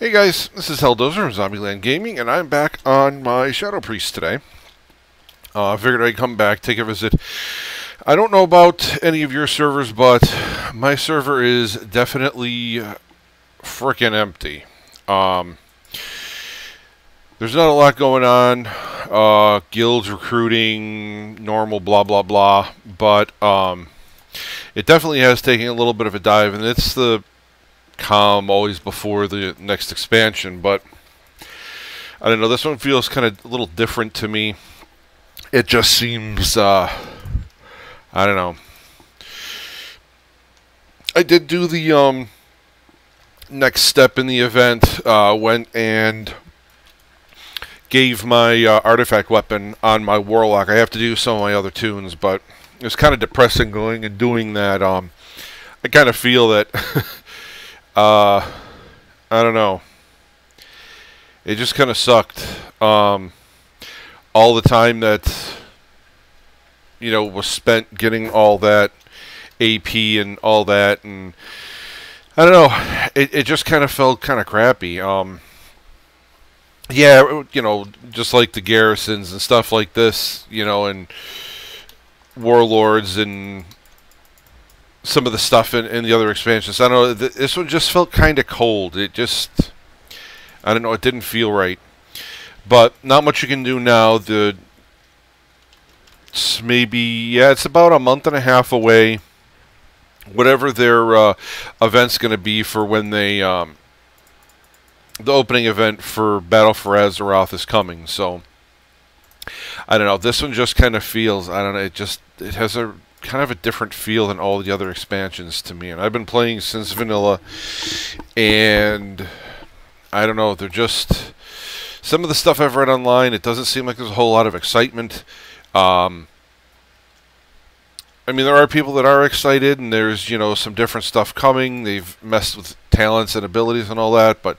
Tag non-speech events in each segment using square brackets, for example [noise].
Hey guys, this is Helldozer from Zombiland Gaming, and I'm back on my Shadow Priest today. Uh, I figured I'd come back, take a visit. I don't know about any of your servers, but my server is definitely freaking empty. Um, there's not a lot going on. Uh, guilds recruiting, normal, blah blah blah. But um, it definitely has taken a little bit of a dive, and it's the calm always before the next expansion, but I don't know, this one feels kind of a little different to me. It just seems, uh, I don't know. I did do the um, next step in the event, uh, went and gave my uh, artifact weapon on my warlock. I have to do some of my other toons, but it was kind of depressing going and doing that. Um, I kind of feel that [laughs] Uh, I don't know. It just kind of sucked. Um, all the time that you know was spent getting all that AP and all that, and I don't know. It it just kind of felt kind of crappy. Um, yeah, you know, just like the garrisons and stuff like this, you know, and warlords and some of the stuff in, in the other expansions. I don't know. this one just felt kind of cold. It just, I don't know. It didn't feel right. But not much you can do now. The maybe yeah, it's about a month and a half away. Whatever their uh, event's going to be for when they um, the opening event for Battle for Azeroth is coming. So I don't know. This one just kind of feels. I don't know. It just it has a kind of a different feel than all the other expansions to me. And I've been playing since vanilla, and I don't know, they're just some of the stuff I've read online. It doesn't seem like there's a whole lot of excitement. Um, I mean, there are people that are excited, and there's you know some different stuff coming. They've messed with talents and abilities and all that, but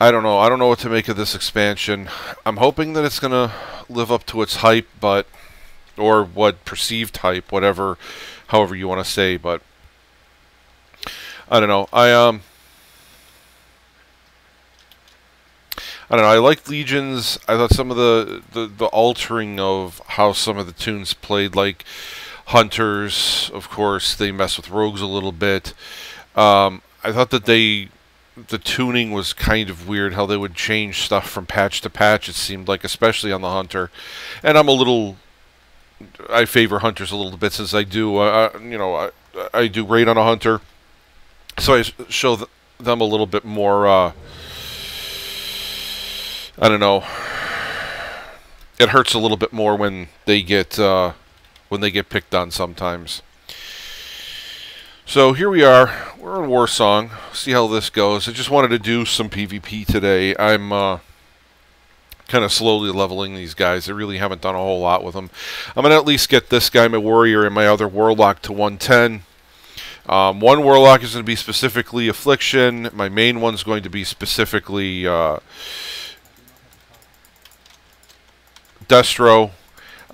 I don't know. I don't know what to make of this expansion. I'm hoping that it's gonna live up to its hype, but or what perceived type, whatever, however you want to say. But I don't know. I um. I don't know. I like Legions. I thought some of the, the, the altering of how some of the toons played, like Hunters, of course, they mess with rogues a little bit. Um, I thought that they the tuning was kind of weird how they would change stuff from patch to patch it seemed like especially on the hunter and i'm a little I favor hunters a little bit since I do, uh, uh, you know, I, I do raid on a hunter, so I show th them a little bit more. Uh, I don't know. It hurts a little bit more when they get uh, when they get picked on sometimes. So here we are. We're in Warsong. See how this goes. I just wanted to do some PvP today. I'm. Uh, kind of slowly leveling these guys. I really haven't done a whole lot with them. I'm going to at least get this guy, my warrior, and my other warlock to 110. Um, one warlock is going to be specifically affliction. My main one's going to be specifically uh, Destro.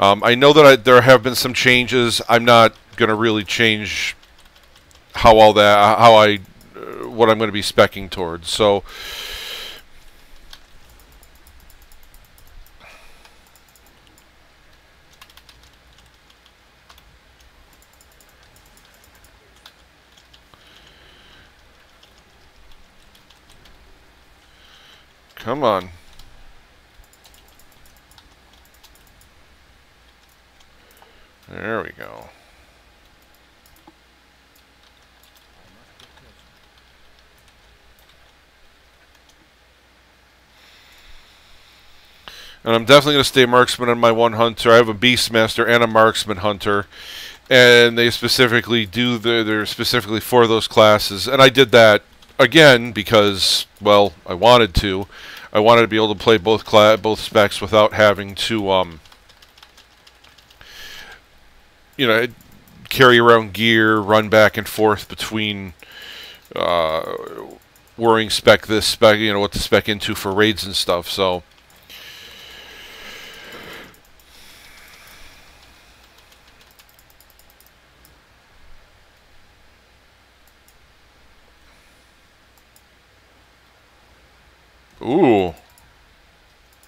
Um, I know that I, there have been some changes. I'm not going to really change how all that, how I, uh, what I'm going to be specking towards. So. Come on. There we go. And I'm definitely going to stay marksman on my one hunter. I have a beastmaster and a marksman hunter. And they specifically do, the, they're specifically for those classes. And I did that, again, because, well, I wanted to. I wanted to be able to play both both specs without having to, um, you know, carry around gear, run back and forth between uh, worrying spec this spec, you know, what to spec into for raids and stuff. So. Ooh.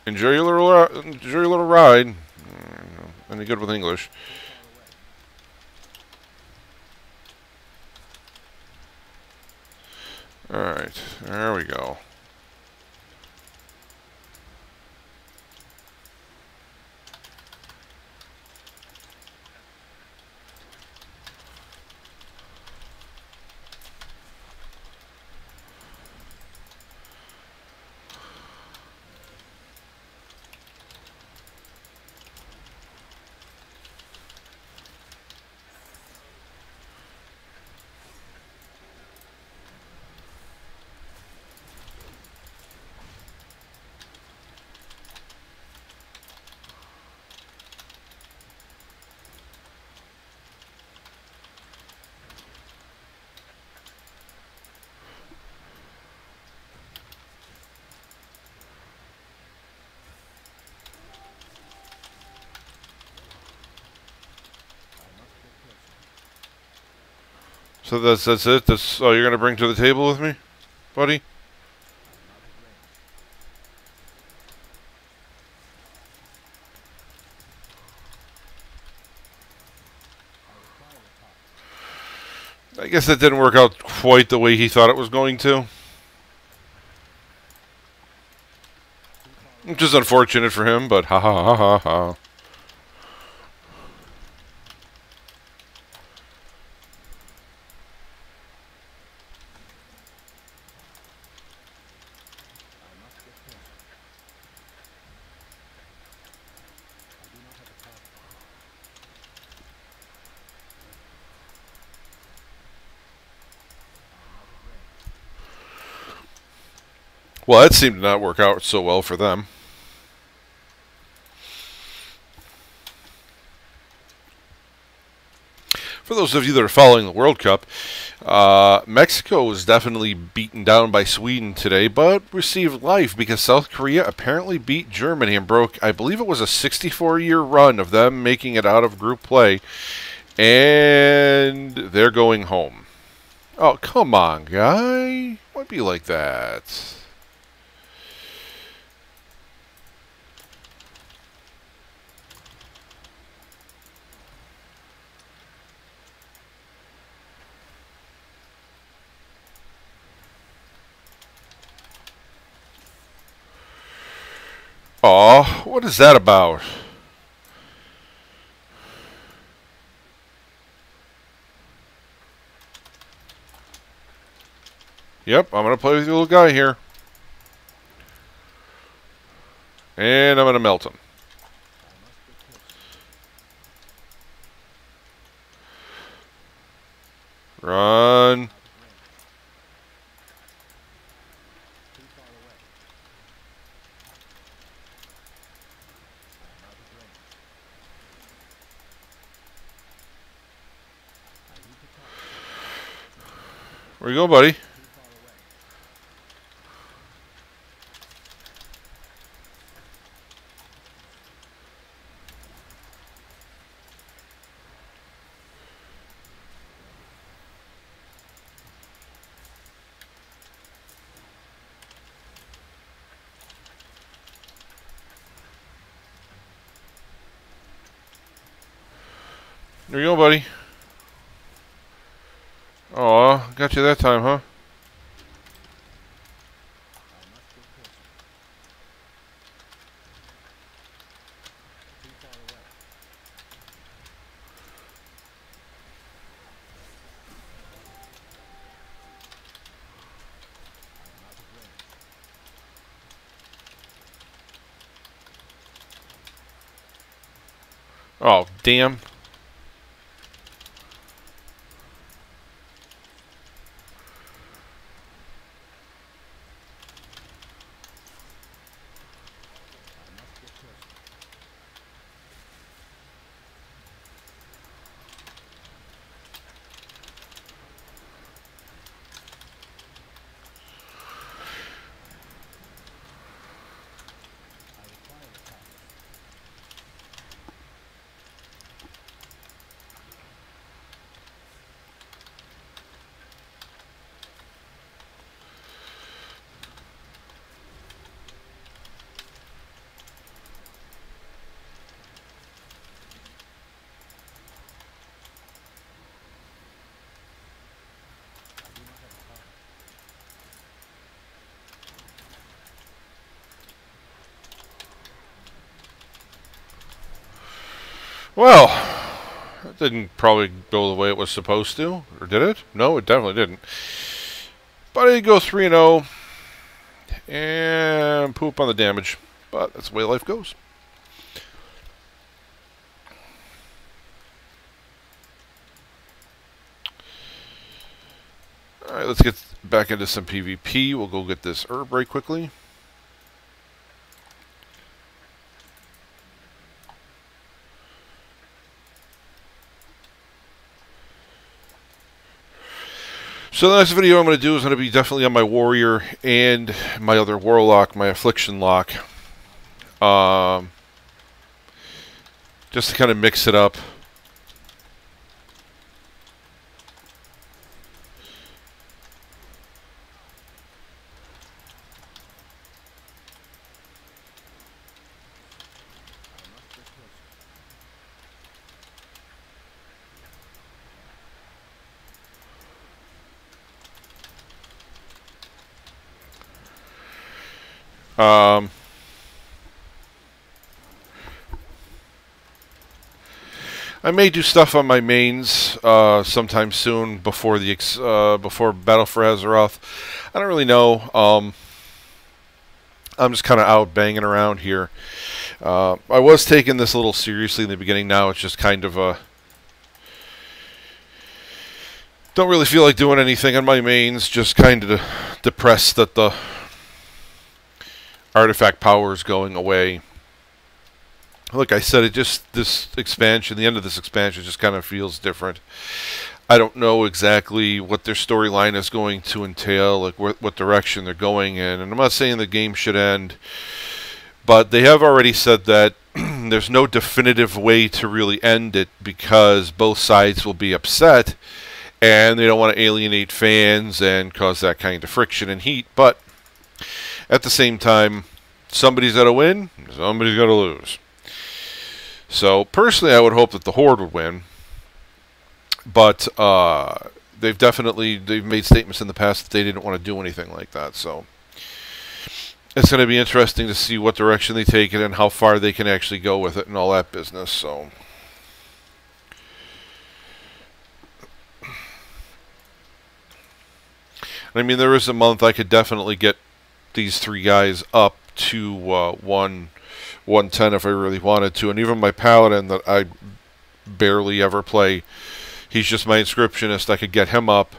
Enjoy your little enjoy your little ride. Any good with English? All right, there we go. So that's that's it. That's all you're gonna bring to the table with me, buddy. I guess that didn't work out quite the way he thought it was going to. Which is unfortunate for him, but ha ha ha ha ha. Well, that seemed to not work out so well for them. For those of you that are following the World Cup, uh, Mexico was definitely beaten down by Sweden today, but received life because South Korea apparently beat Germany and broke, I believe it was a 64 year run of them making it out of group play. And they're going home. Oh, come on, guy. Why be like that? Aw, what is that about? Yep, I'm going to play with your little guy here. And I'm going to melt him. Run. Where you go, buddy? There you go, buddy. Aw, got you that time, huh? Oh, damn. Well, that didn't probably go the way it was supposed to. Or did it? No, it definitely didn't. But I did go 3 0 and poop on the damage. But that's the way life goes. Alright, let's get back into some PvP. We'll go get this herb right quickly. So the next video I'm going to do is going to be definitely on my warrior and my other warlock, my affliction lock. Um, just to kind of mix it up. Um, I may do stuff on my mains uh, sometime soon before the uh, before Battle for Azeroth. I don't really know. Um, I'm just kind of out banging around here. Uh, I was taking this a little seriously in the beginning. Now it's just kind of a don't really feel like doing anything on my mains. Just kind of depressed that the artifact powers going away. Like I said, it just this expansion, the end of this expansion, just kind of feels different. I don't know exactly what their storyline is going to entail, like what, what direction they're going in. And I'm not saying the game should end, but they have already said that [clears throat] there's no definitive way to really end it because both sides will be upset and they don't want to alienate fans and cause that kind of friction and heat. But at the same time, somebody's got to win, somebody's got to lose. So personally, I would hope that the Horde would win, but uh, they've definitely they've made statements in the past that they didn't want to do anything like that. So it's going to be interesting to see what direction they take it and how far they can actually go with it and all that business. So. I mean, there is a month I could definitely get these three guys up to uh, one 110 if I really wanted to. And even my paladin that I barely ever play, he's just my inscriptionist. I could get him up,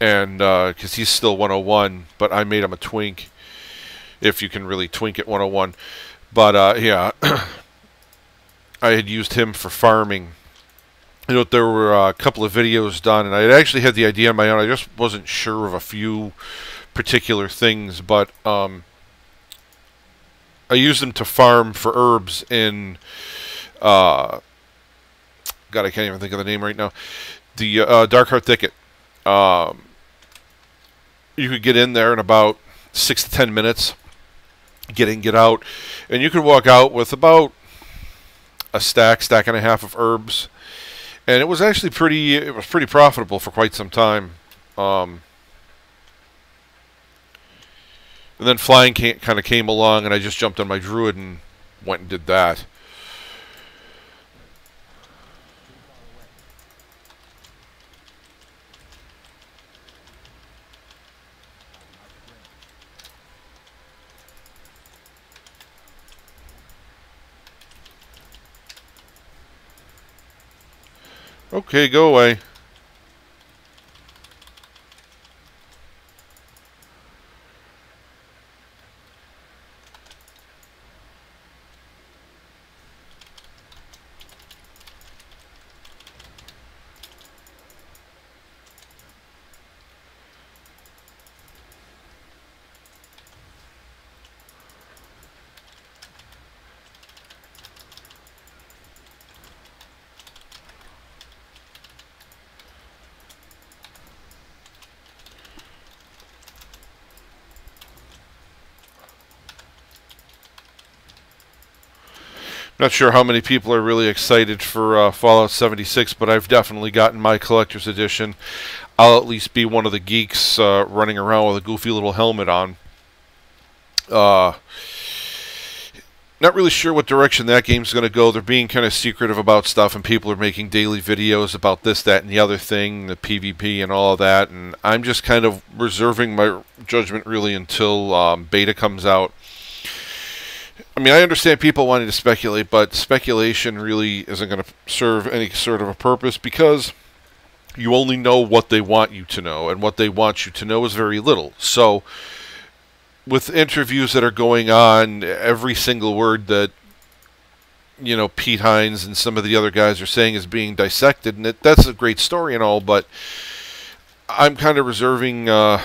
and because uh, he's still 101, but I made him a twink. If you can really twink at 101, but uh, yeah, [clears throat] I had used him for farming. You know, there were a couple of videos done, and I actually had the idea on my own. I just wasn't sure of a few particular things, but um, I used them to farm for herbs in. Uh, God, I can't even think of the name right now. The uh, Darkheart Thicket. Um, you could get in there in about six to ten minutes. Get in, get out, and you could walk out with about a stack, stack and a half of herbs, and it was actually pretty. It was pretty profitable for quite some time. Um, And then flying kind of came along, and I just jumped on my druid and went and did that. Okay, go away. Not sure how many people are really excited for uh, Fallout 76, but I've definitely gotten my collector's edition. I'll at least be one of the geeks uh, running around with a goofy little helmet on. Uh, not really sure what direction that game's going to go. They're being kind of secretive about stuff, and people are making daily videos about this, that, and the other thing, the PvP and all of that. And I'm just kind of reserving my judgment really until um, beta comes out. I mean, I understand people wanting to speculate, but speculation really isn't going to serve any sort of a purpose because you only know what they want you to know, and what they want you to know is very little. So with interviews that are going on, every single word that you know Pete Hines and some of the other guys are saying is being dissected, and it, that's a great story and all, but I'm kind of reserving uh,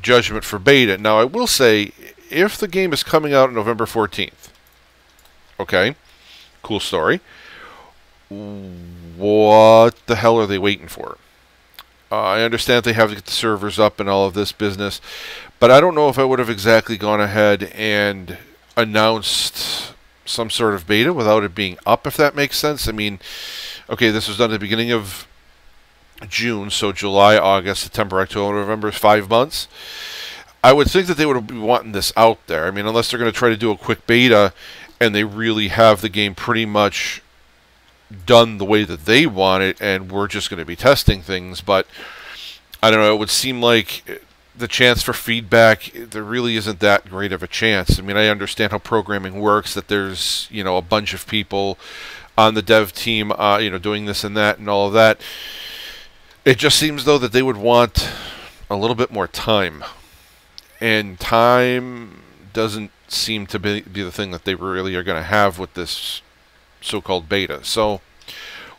judgment for beta. Now, I will say, if the game is coming out on November 14th, okay, cool story. What the hell are they waiting for? Uh, I understand they have to get the servers up and all of this business, but I don't know if I would have exactly gone ahead and announced some sort of beta without it being up, if that makes sense. I mean, okay, this was done at the beginning of June, so July, August, September, October, November is five months. I would think that they would be wanting this out there. I mean, unless they're going to try to do a quick beta and they really have the game pretty much done the way that they want it, and we're just going to be testing things. But I don't know. It would seem like the chance for feedback there really isn't that great of a chance. I mean, I understand how programming works. That there's you know a bunch of people on the dev team, uh, you know, doing this and that and all of that. It just seems though that they would want a little bit more time, and time doesn't seem to be, be the thing that they really are going to have with this so-called beta. So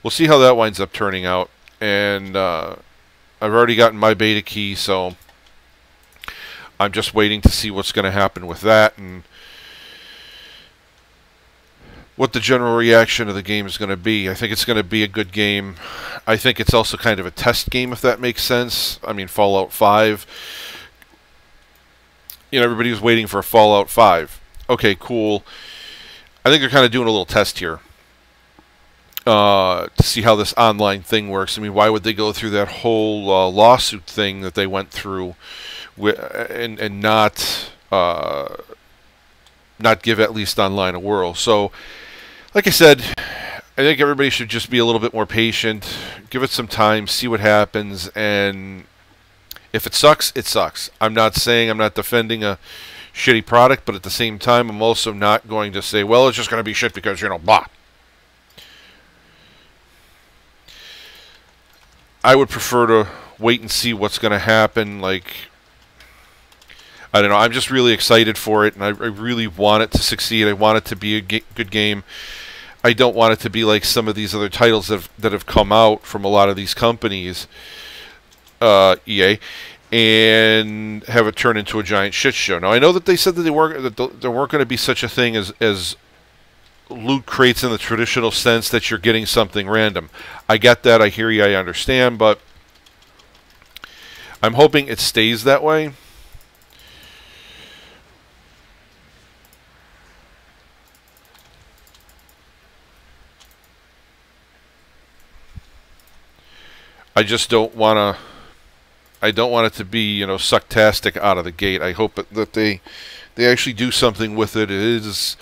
we'll see how that winds up turning out. And uh, I've already gotten my beta key, so I'm just waiting to see what's going to happen with that and what the general reaction of the game is going to be. I think it's going to be a good game. I think it's also kind of a test game, if that makes sense. I mean, Fallout 5. You know, everybody was waiting for a Fallout 5. Okay, cool. I think they're kind of doing a little test here uh, to see how this online thing works. I mean, why would they go through that whole uh, lawsuit thing that they went through? and and not uh, not give at least online a whirl. So, like I said, I think everybody should just be a little bit more patient, give it some time, see what happens, and if it sucks, it sucks. I'm not saying I'm not defending a shitty product, but at the same time, I'm also not going to say, well, it's just going to be shit because you know, blah. I would prefer to wait and see what's going to happen. Like I don't know. I'm just really excited for it, and I, I really want it to succeed. I want it to be a good game. I don't want it to be like some of these other titles that have, that have come out from a lot of these companies, uh, EA, and have it turn into a giant shit show. Now I know that they said that they weren't that there weren't going to be such a thing as as loot crates in the traditional sense that you're getting something random. I get that. I hear you. I understand, but I'm hoping it stays that way. I just don't want to. I don't want it to be you know sucktastic out of the gate. I hope that they they actually do something with it. It is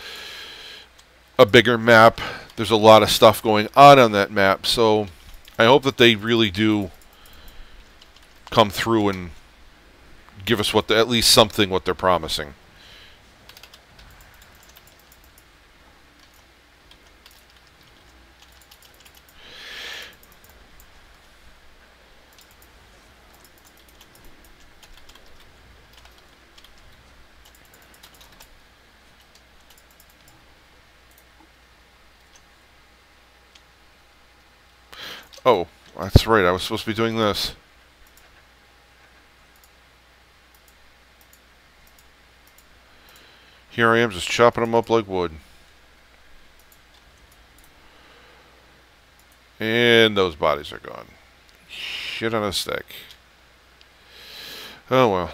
a bigger map. There's a lot of stuff going on on that map, so I hope that they really do come through and give us what the, at least something what they're promising. Oh, that's right. I was supposed to be doing this. Here I am just chopping them up like wood. And those bodies are gone. Shit on a stick. Oh well.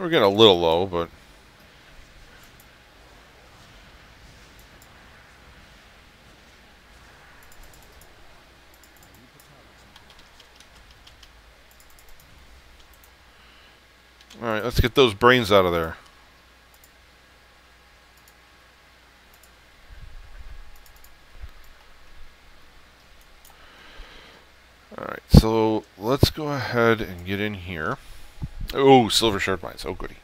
We're getting a little low, but... Alright, let's get those brains out of there. Alright, so let's go ahead and get in here. Oh, Silvershard Mines. Oh, goody.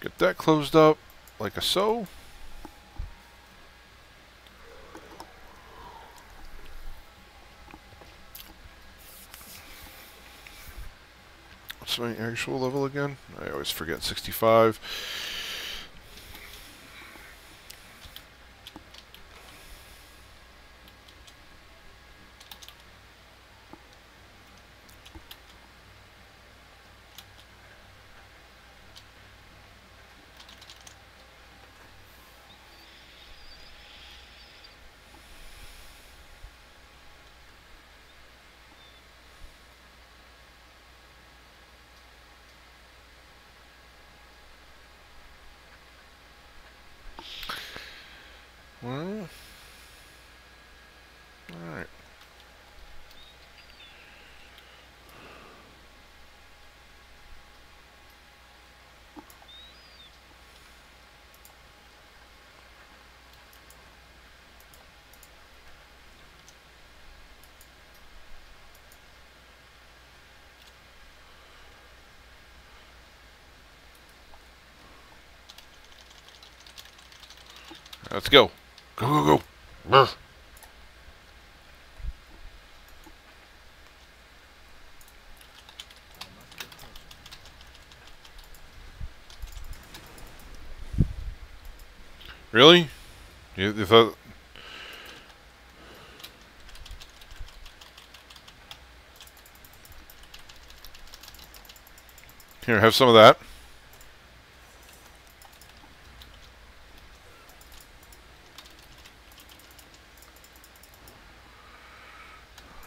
Get that closed up like a so. What's my actual level again? I always forget 65. Well, alright. Let's go. Go, go, go. Really? You, you thought... Here, have some of that.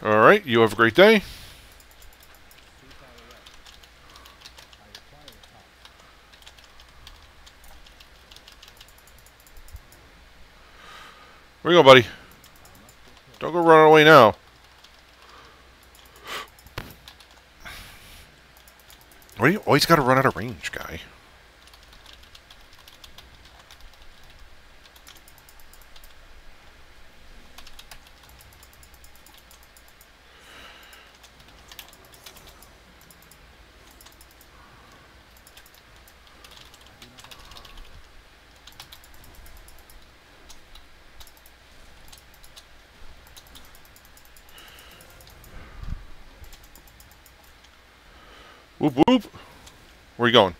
All right, you have a great day. Where you go, buddy? Don't go running away now. Why do you always got to run out of range, guy? Whoop whoop. Where you going?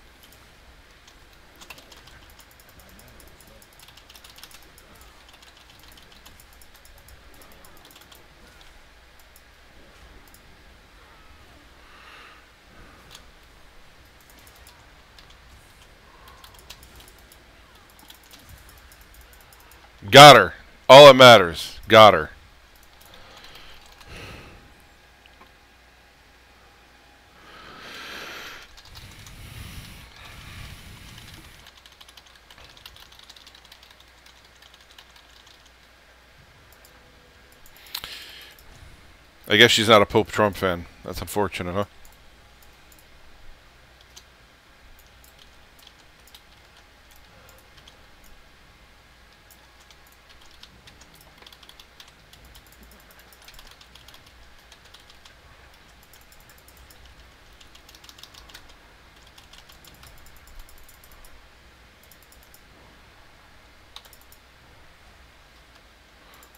Got her. All that matters. Got her. I guess she's not a Pope Trump fan. That's unfortunate, huh?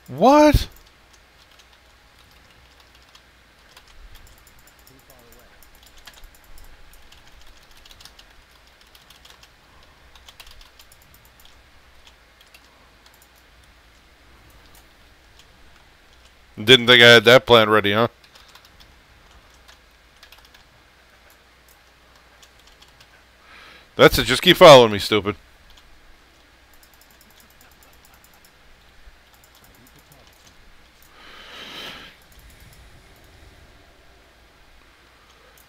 What? Didn't think I had that plan ready, huh? That's it. Just keep following me, stupid.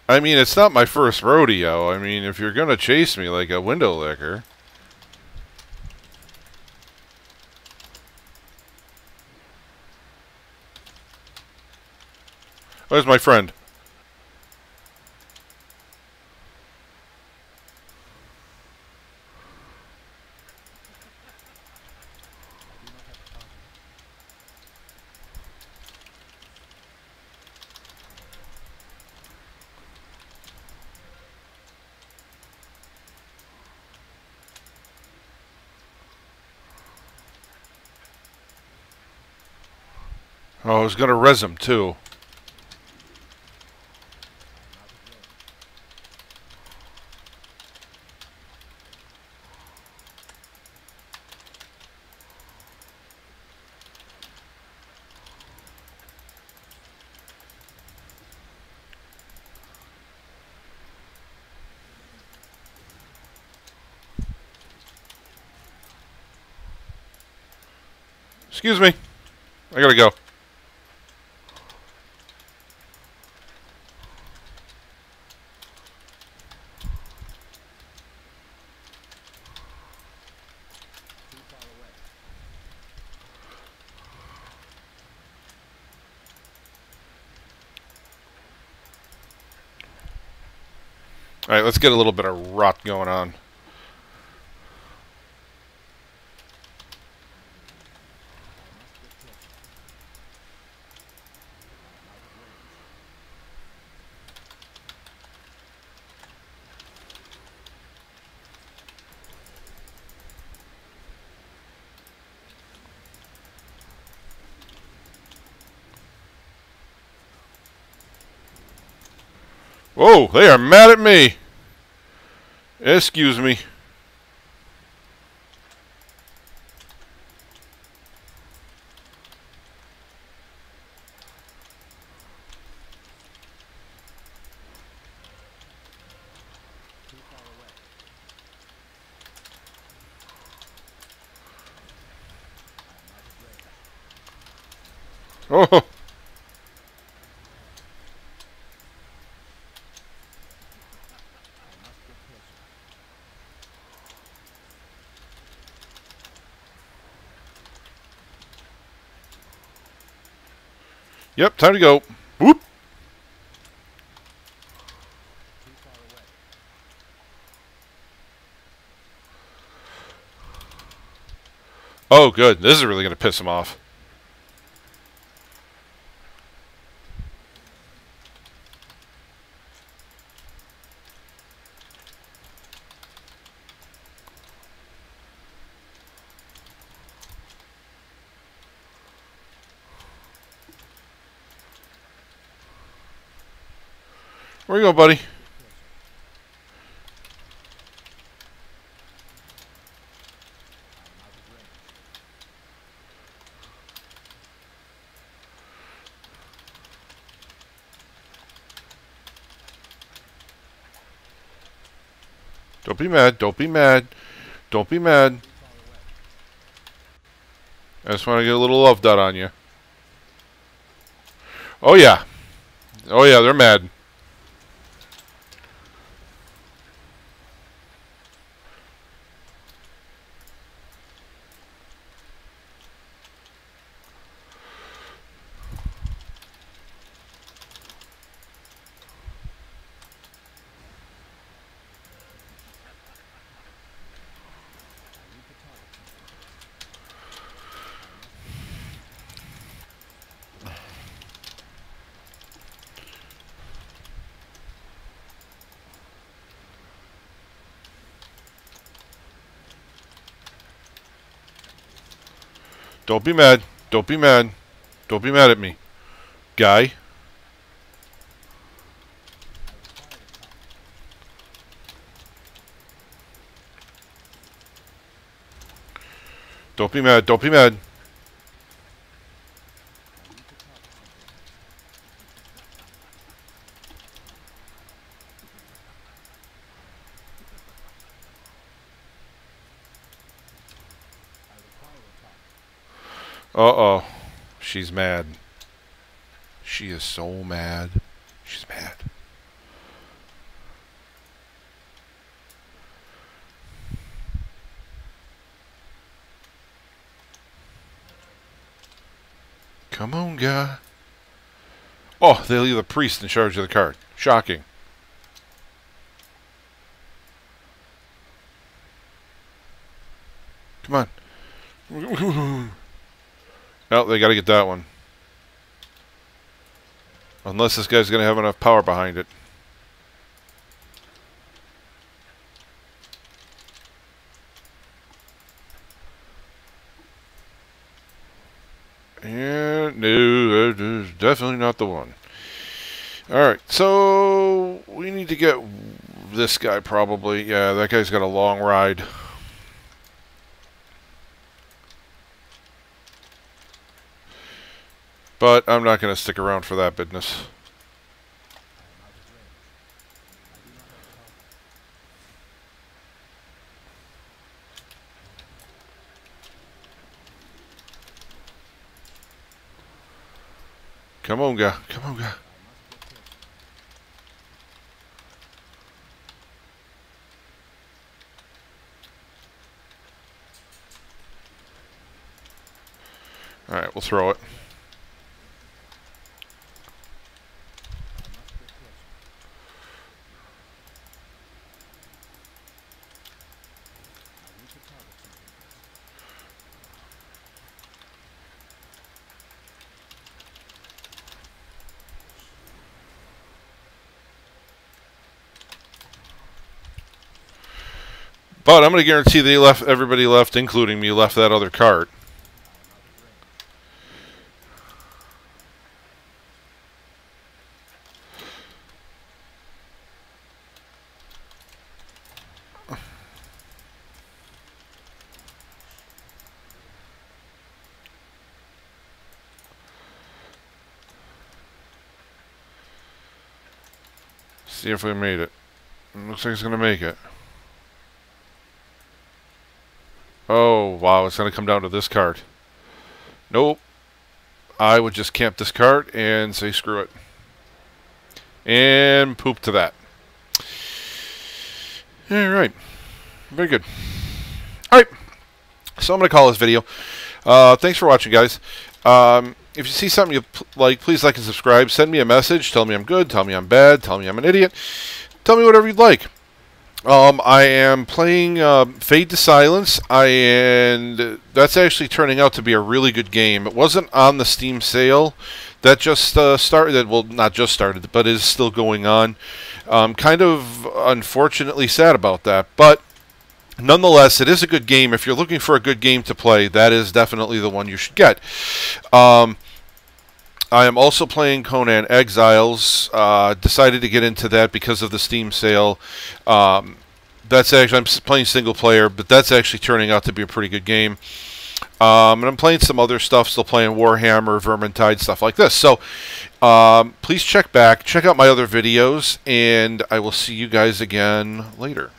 I mean, it's not my first rodeo. I mean, if you're going to chase me like a window licker... Where's my friend? Oh, I was going to res him, too. Excuse me. I gotta go. Alright, let's get a little bit of rot going on. Whoa, they are mad at me. Excuse me. Oh. Yep, time to go. Whoop. Oh, good. This is really going to piss him off. Go, buddy? Don't be mad. Don't be mad. Don't be mad. I just want to get a little love done on you. Oh, yeah. Oh, yeah, they're mad. Don't be mad. Don't be mad. Don't be mad at me. Guy. Don't be mad. Don't be mad. She's mad. She is so mad. She's mad. Come on, guy. Oh, they leave the priest in charge of the cart. Shocking. Come on. Oh, they got to get that one. Unless this guy's going to have enough power behind it. Yeah, no, that is definitely not the one. Alright, so we need to get this guy probably. Yeah, that guy's got a long ride. But I'm not going to stick around for that business. Come on, guy. Come on, guy. Alright, we'll throw it. But I'm going to guarantee they left everybody left, including me, left that other cart. See if we made it. Looks like it's going to make it. Oh, wow, it's going to come down to this card. Nope. I would just camp this card and say screw it. And poop to that. Alright. Very good. Alright. So I'm going to call this video. Uh, thanks for watching, guys. Um, if you see something you like, please like and subscribe. Send me a message. Tell me I'm good. Tell me I'm bad. Tell me I'm an idiot. Tell me whatever you'd like. Um, I am playing uh, Fade to Silence, I, and that's actually turning out to be a really good game. It wasn't on the Steam sale. That just uh, started, well, not just started, but is still going on. Um, kind of unfortunately sad about that, but nonetheless, it is a good game. If you're looking for a good game to play, that is definitely the one you should get. Um, I am also playing Conan Exiles. Uh, decided to get into that because of the Steam sale. Um, that's actually I'm playing single player, but that's actually turning out to be a pretty good game. Um, and I'm playing some other stuff, still playing Warhammer, Vermintide, stuff like this. So um, please check back, check out my other videos, and I will see you guys again later.